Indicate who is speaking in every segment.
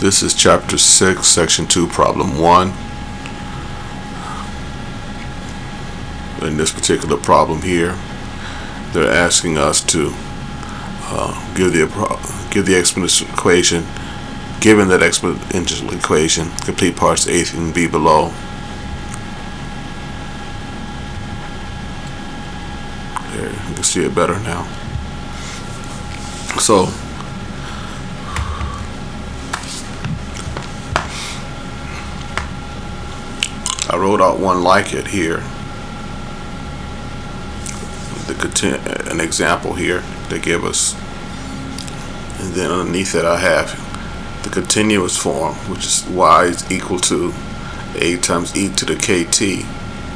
Speaker 1: This is chapter 6, section 2, problem 1. In this particular problem here, they're asking us to uh, give the give the exponential equation given that exponential equation complete parts A and B below there you can see it better now so wrote out one like it here. The an example here they give us. And then underneath it I have the continuous form which is y is equal to a times e to the kt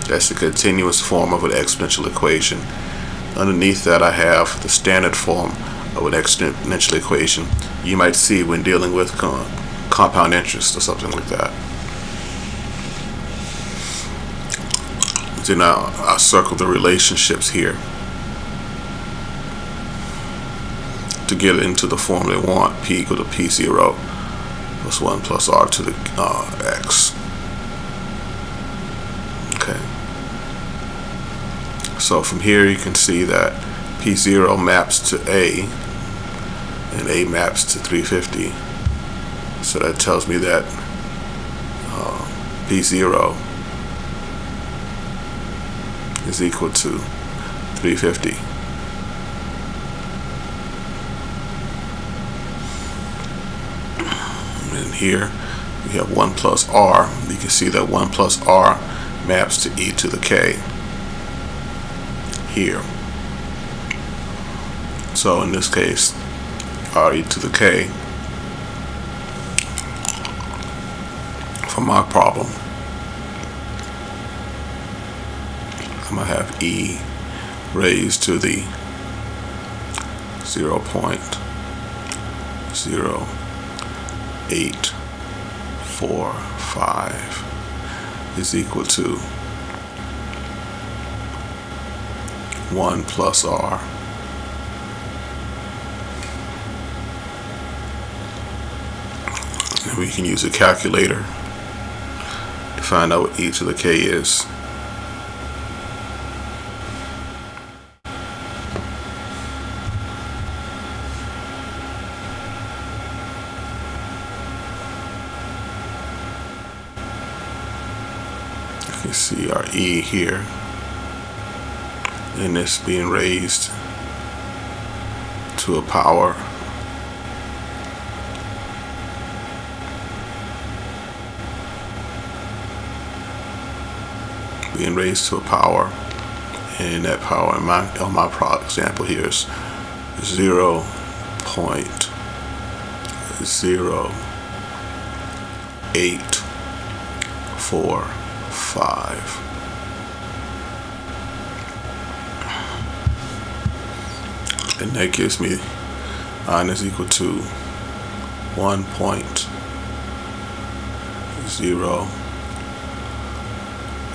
Speaker 1: that's the continuous form of an exponential equation. Underneath that I have the standard form of an exponential equation. You might see when dealing with compound interest or something like that So now I circle the relationships here to get into the form they want. P equal to P0 plus 1 plus R to the uh, X. Okay. So from here you can see that P0 maps to A and A maps to 350. So that tells me that uh, P0 is equal to 350. And here we have 1 plus r. You can see that 1 plus r maps to e to the k here. So in this case, r e to the k for my problem I'm going to have E raised to the 0 0.0845 is equal to 1 plus R. And we can use a calculator to find out what e to the k is. See our E here. And it's being raised to a power being raised to a power. And that power in my on my product example here is zero point zero eight four five. And that gives me n is equal to one point zero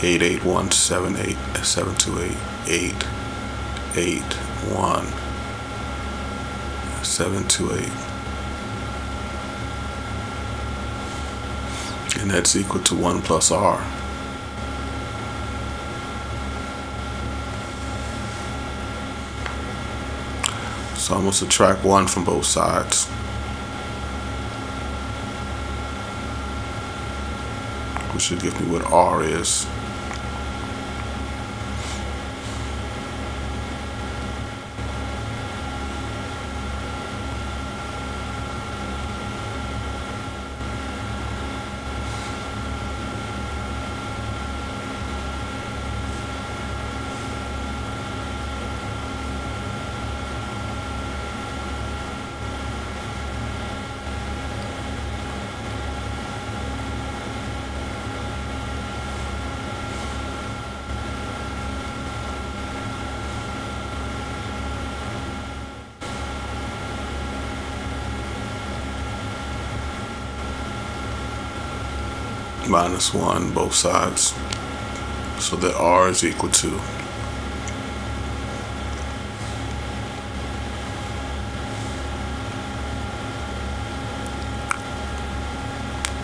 Speaker 1: eight eight one seven eight uh, seven two eight eight eight one seven two eight and that's equal to 1 plus r. I'm going to subtract 1 from both sides. Which should give me what R is. Minus 1 both sides so that r is equal to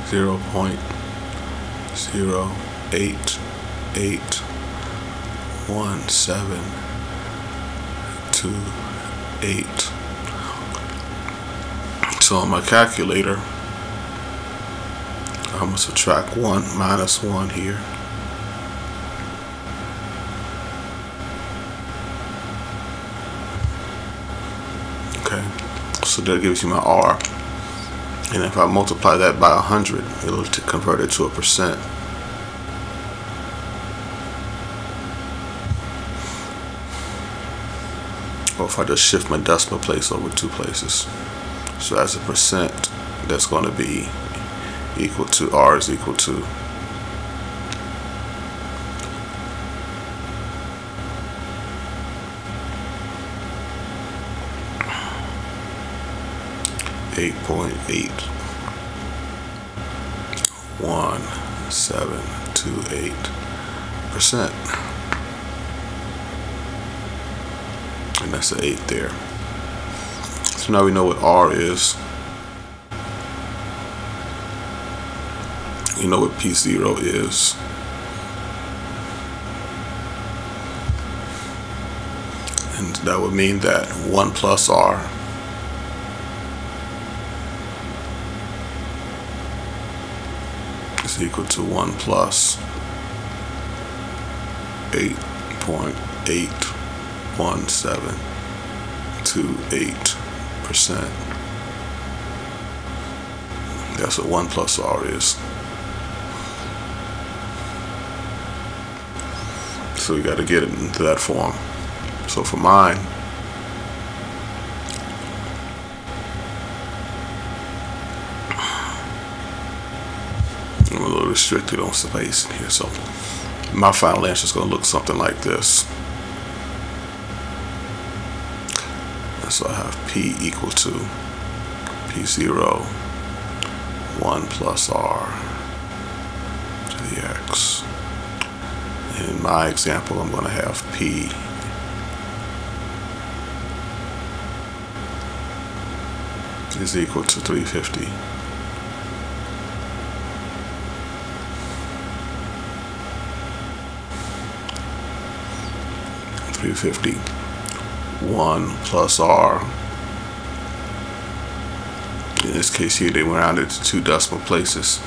Speaker 1: zero point zero eight eight one seven two eight. So on my calculator, I'm gonna subtract one minus one here. Okay, so that gives you my R. And if I multiply that by 100, it'll convert it to a percent. Or if I just shift my decimal place over two places. So as a percent, that's going to be equal to R is equal to eight point eight one seven two eight percent. And that's the eight there. So now we know what R is. You know what P0 is. And that would mean that 1 plus R is equal to 1 plus 8.81728 percent. That's what 1 plus R is. So we got to get it into that form. So for mine, I'm a little restricted on space here, so my final answer is going to look something like this. So I have P equal to P0, 1 plus R to the X. In my example, I'm going to have P is equal to 350. Three fifty one plus R. In this case here, they went out into two decimal places.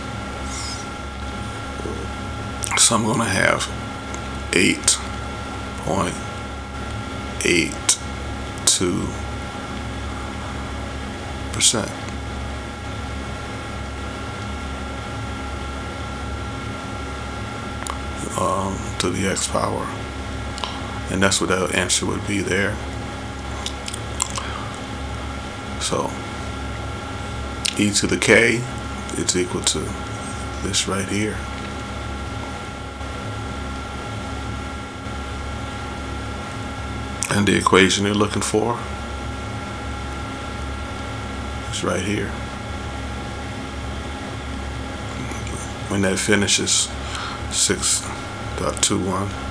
Speaker 1: So I'm going to have 8.82 percent. Um, to the x power. And that's what that answer would be there. So e to the k is equal to this right here. And the equation you're looking for is right here. When that finishes 6.21